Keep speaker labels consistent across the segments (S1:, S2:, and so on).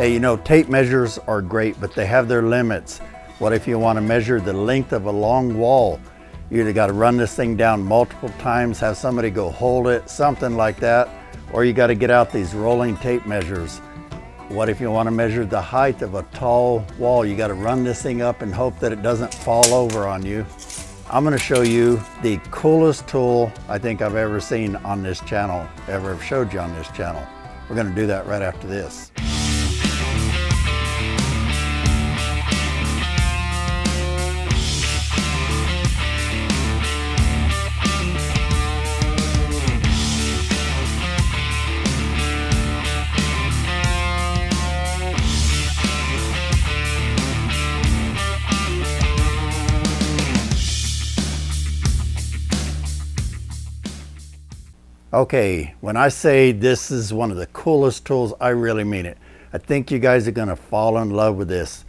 S1: Hey, you know, tape measures are great, but they have their limits. What if you want to measure the length of a long wall? You got to run this thing down multiple times, have somebody go hold it, something like that, or you got to get out these rolling tape measures. What if you want to measure the height of a tall wall? You got to run this thing up and hope that it doesn't fall over on you. I'm going to show you the coolest tool I think I've ever seen on this channel, ever showed you on this channel. We're going to do that right after this. Okay, when I say this is one of the coolest tools, I really mean it. I think you guys are gonna fall in love with this.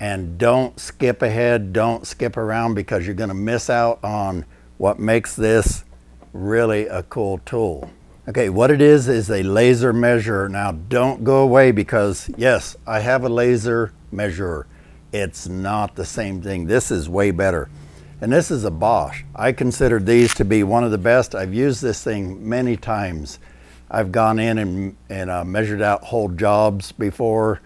S1: And don't skip ahead, don't skip around because you're gonna miss out on what makes this really a cool tool. Okay, what it is is a laser measurer. Now don't go away because yes, I have a laser measurer. It's not the same thing. This is way better. And this is a Bosch. I consider these to be one of the best. I've used this thing many times. I've gone in and, and uh, measured out whole jobs before.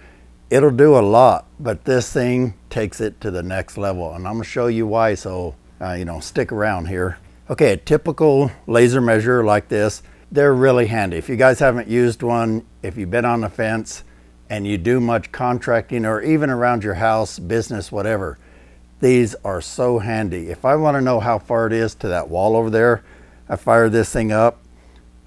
S1: It'll do a lot, but this thing takes it to the next level. And I'm gonna show you why, so uh, you know, stick around here. Okay, a typical laser measure like this, they're really handy. If you guys haven't used one, if you've been on the fence and you do much contracting or even around your house, business, whatever, these are so handy. If I want to know how far it is to that wall over there, I fire this thing up.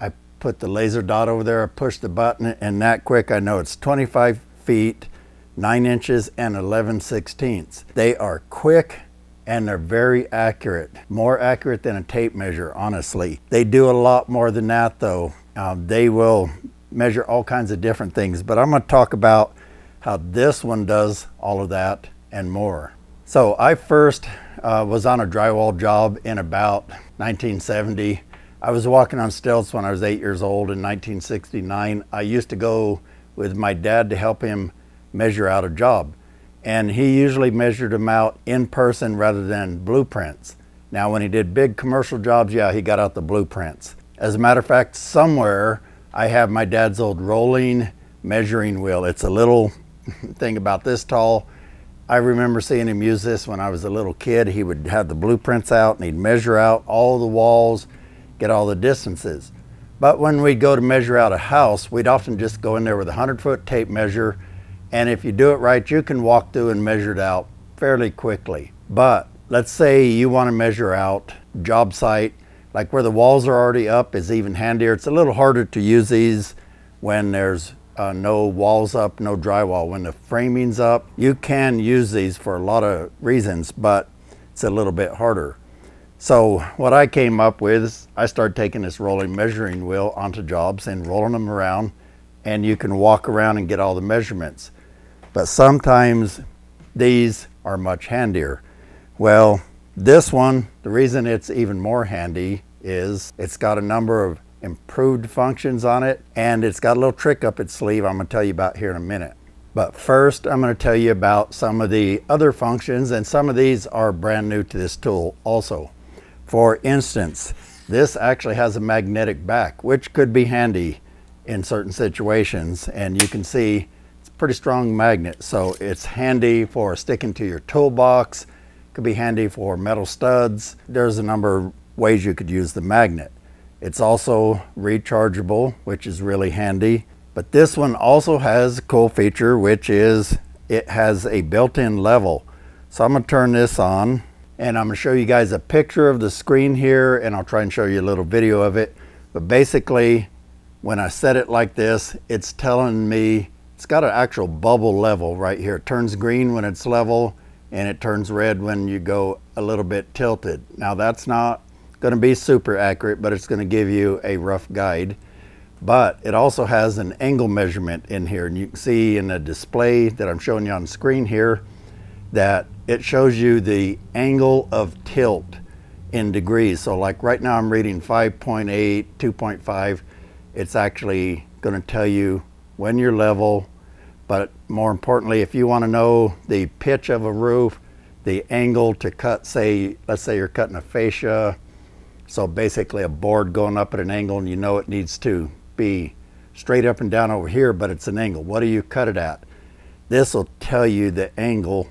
S1: I put the laser dot over there, I push the button, and that quick I know it's 25 feet, 9 inches, and 11 sixteenths. They are quick and they're very accurate. More accurate than a tape measure, honestly. They do a lot more than that though. Uh, they will measure all kinds of different things, but I'm going to talk about how this one does all of that and more. So I first uh, was on a drywall job in about 1970. I was walking on stilts when I was eight years old in 1969. I used to go with my dad to help him measure out a job. And he usually measured them out in person rather than blueprints. Now, when he did big commercial jobs, yeah, he got out the blueprints. As a matter of fact, somewhere I have my dad's old rolling measuring wheel. It's a little thing about this tall I remember seeing him use this when I was a little kid. He would have the blueprints out and he'd measure out all the walls, get all the distances. But when we'd go to measure out a house, we'd often just go in there with a 100 foot tape measure. And if you do it right, you can walk through and measure it out fairly quickly. But let's say you want to measure out job site, like where the walls are already up is even handier. It's a little harder to use these when there's uh, no walls up, no drywall. When the framing's up, you can use these for a lot of reasons, but it's a little bit harder. So what I came up with is I started taking this rolling measuring wheel onto jobs and rolling them around and you can walk around and get all the measurements. But sometimes these are much handier. Well, this one, the reason it's even more handy is it's got a number of improved functions on it and it's got a little trick up its sleeve I'm going to tell you about here in a minute. But first I'm going to tell you about some of the other functions and some of these are brand new to this tool also. For instance, this actually has a magnetic back which could be handy in certain situations and you can see it's a pretty strong magnet so it's handy for sticking to your toolbox, could be handy for metal studs. There's a number of ways you could use the magnet. It's also rechargeable, which is really handy. But this one also has a cool feature, which is it has a built-in level. So I'm gonna turn this on and I'm gonna show you guys a picture of the screen here and I'll try and show you a little video of it. But basically, when I set it like this, it's telling me, it's got an actual bubble level right here. It turns green when it's level and it turns red when you go a little bit tilted. Now that's not going to be super accurate, but it's going to give you a rough guide. But it also has an angle measurement in here. And you can see in the display that I'm showing you on screen here that it shows you the angle of tilt in degrees. So like right now I'm reading 5.8, 2.5. It's actually going to tell you when you're level, But more importantly, if you want to know the pitch of a roof, the angle to cut, say, let's say you're cutting a fascia, so basically a board going up at an angle and you know it needs to be straight up and down over here, but it's an angle. What do you cut it at? This will tell you the angle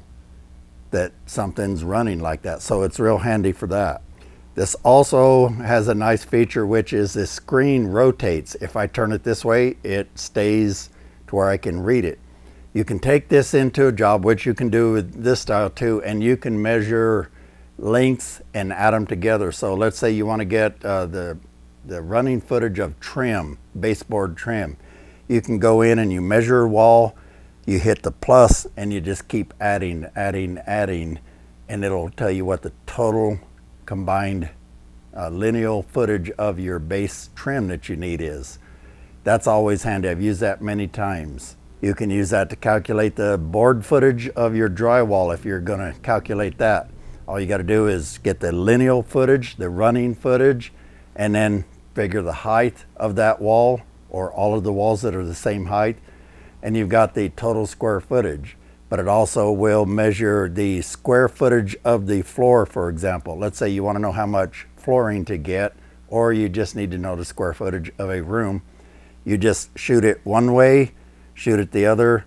S1: that something's running like that. So it's real handy for that. This also has a nice feature, which is this screen rotates. If I turn it this way, it stays to where I can read it. You can take this into a job, which you can do with this style too, and you can measure lengths and add them together. So let's say you want to get uh, the, the running footage of trim, baseboard trim. You can go in and you measure wall, you hit the plus, and you just keep adding, adding, adding, and it'll tell you what the total combined uh, lineal footage of your base trim that you need is. That's always handy. I've used that many times. You can use that to calculate the board footage of your drywall if you're going to calculate that. All you got to do is get the lineal footage, the running footage, and then figure the height of that wall or all of the walls that are the same height, and you've got the total square footage. But it also will measure the square footage of the floor, for example. Let's say you want to know how much flooring to get, or you just need to know the square footage of a room. You just shoot it one way, shoot it the other,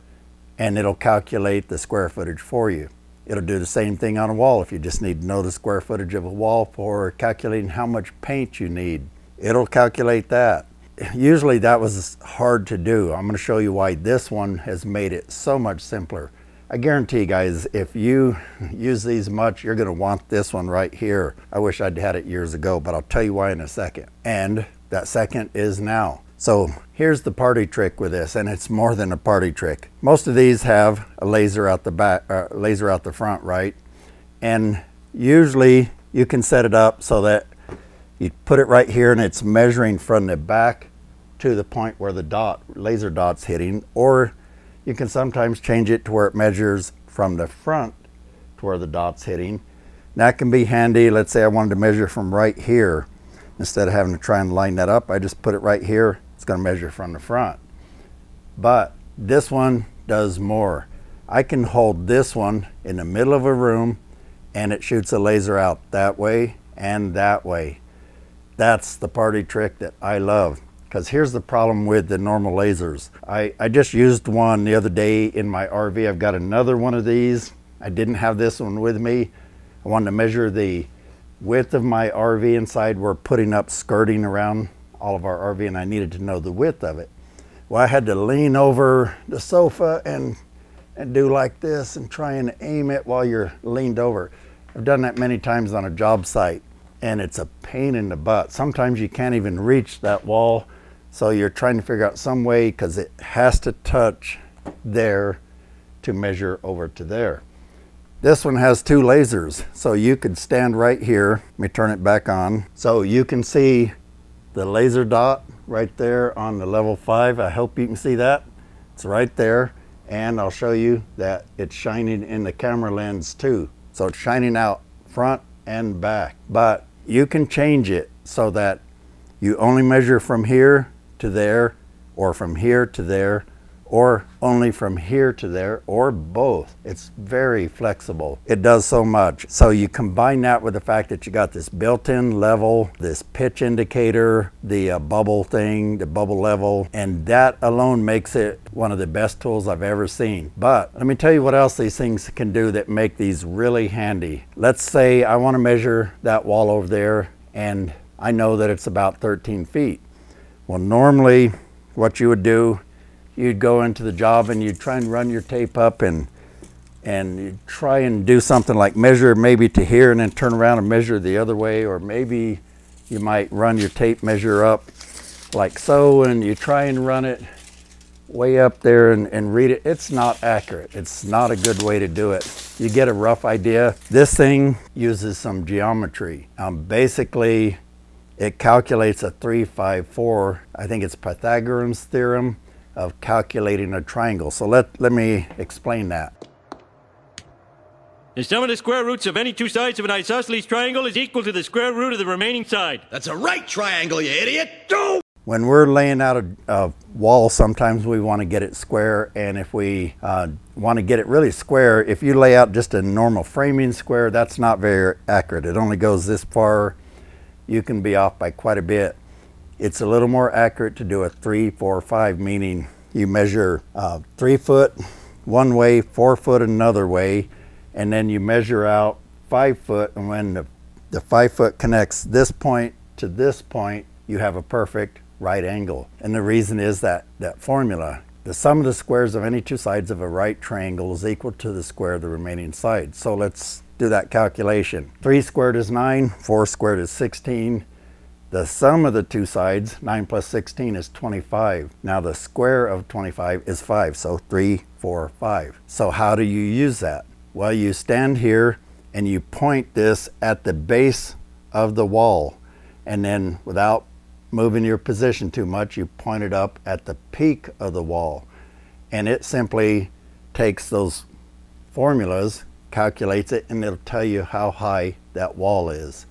S1: and it'll calculate the square footage for you. It'll do the same thing on a wall if you just need to know the square footage of a wall for calculating how much paint you need. It'll calculate that. Usually that was hard to do. I'm going to show you why this one has made it so much simpler. I guarantee guys, if you use these much, you're going to want this one right here. I wish I'd had it years ago, but I'll tell you why in a second. And that second is now. So here's the party trick with this, and it's more than a party trick. Most of these have a laser out the back, uh, laser out the front, right? And usually you can set it up so that you put it right here and it's measuring from the back to the point where the dot, laser dot's hitting, or you can sometimes change it to where it measures from the front to where the dot's hitting. That can be handy. Let's say I wanted to measure from right here. Instead of having to try and line that up, I just put it right here it's going to measure from the front. But this one does more. I can hold this one in the middle of a room and it shoots a laser out that way and that way. That's the party trick that I love. Because here's the problem with the normal lasers. I, I just used one the other day in my RV. I've got another one of these. I didn't have this one with me. I wanted to measure the width of my RV inside. We're putting up skirting around all of our RV and I needed to know the width of it. Well, I had to lean over the sofa and, and do like this and try and aim it while you're leaned over. I've done that many times on a job site and it's a pain in the butt. Sometimes you can't even reach that wall. So you're trying to figure out some way because it has to touch there to measure over to there. This one has two lasers, so you could stand right here. Let me turn it back on. So you can see the laser dot right there on the level 5. I hope you can see that. It's right there and I'll show you that it's shining in the camera lens too. So it's shining out front and back. But you can change it so that you only measure from here to there or from here to there or only from here to there, or both. It's very flexible. It does so much. So you combine that with the fact that you got this built-in level, this pitch indicator, the uh, bubble thing, the bubble level, and that alone makes it one of the best tools I've ever seen. But let me tell you what else these things can do that make these really handy. Let's say I want to measure that wall over there and I know that it's about 13 feet. Well, normally what you would do you'd go into the job and you'd try and run your tape up and and you try and do something like measure maybe to here and then turn around and measure the other way or maybe you might run your tape measure up like so and you try and run it way up there and, and read it. It's not accurate. It's not a good way to do it. You get a rough idea. This thing uses some geometry. Um, basically it calculates a 354 i think it's pythagoras theorem of calculating a triangle. So let, let me explain that.
S2: The sum of the square roots of any two sides of an isosceles triangle is equal to the square root of the remaining side.
S3: That's a right triangle, you idiot! Go!
S1: When we're laying out a, a wall, sometimes we want to get it square, and if we uh, want to get it really square, if you lay out just a normal framing square, that's not very accurate. It only goes this far. You can be off by quite a bit. It's a little more accurate to do a three, four, five, meaning you measure uh, three foot one way, four foot another way, and then you measure out five foot, and when the, the five foot connects this point to this point, you have a perfect right angle. And the reason is that that formula, the sum of the squares of any two sides of a right triangle is equal to the square of the remaining side. So let's do that calculation. 3 squared is 9, 4 squared is 16. The sum of the two sides, 9 plus 16 is 25. Now the square of 25 is 5, so 3, 4, 5. So how do you use that? Well, you stand here and you point this at the base of the wall and then without moving your position too much, you point it up at the peak of the wall. And it simply takes those formulas, calculates it, and it'll tell you how high that wall is.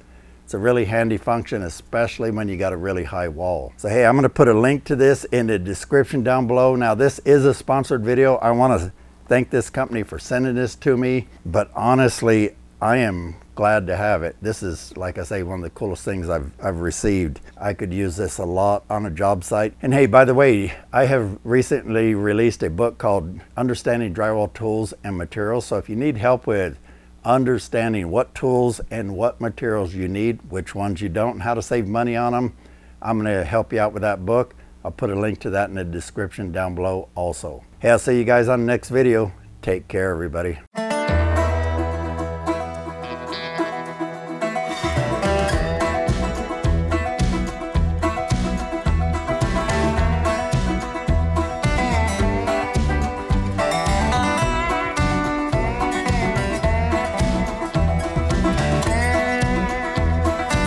S1: It's a really handy function, especially when you got a really high wall. So hey, I'm gonna put a link to this in the description down below. Now this is a sponsored video. I wanna thank this company for sending this to me, but honestly, I am glad to have it. This is, like I say, one of the coolest things I've, I've received. I could use this a lot on a job site. And hey, by the way, I have recently released a book called Understanding Drywall Tools and Materials. So if you need help with understanding what tools and what materials you need, which ones you don't, how to save money on them, I'm gonna help you out with that book. I'll put a link to that in the description down below also. Hey, I'll see you guys on the next video. Take care, everybody.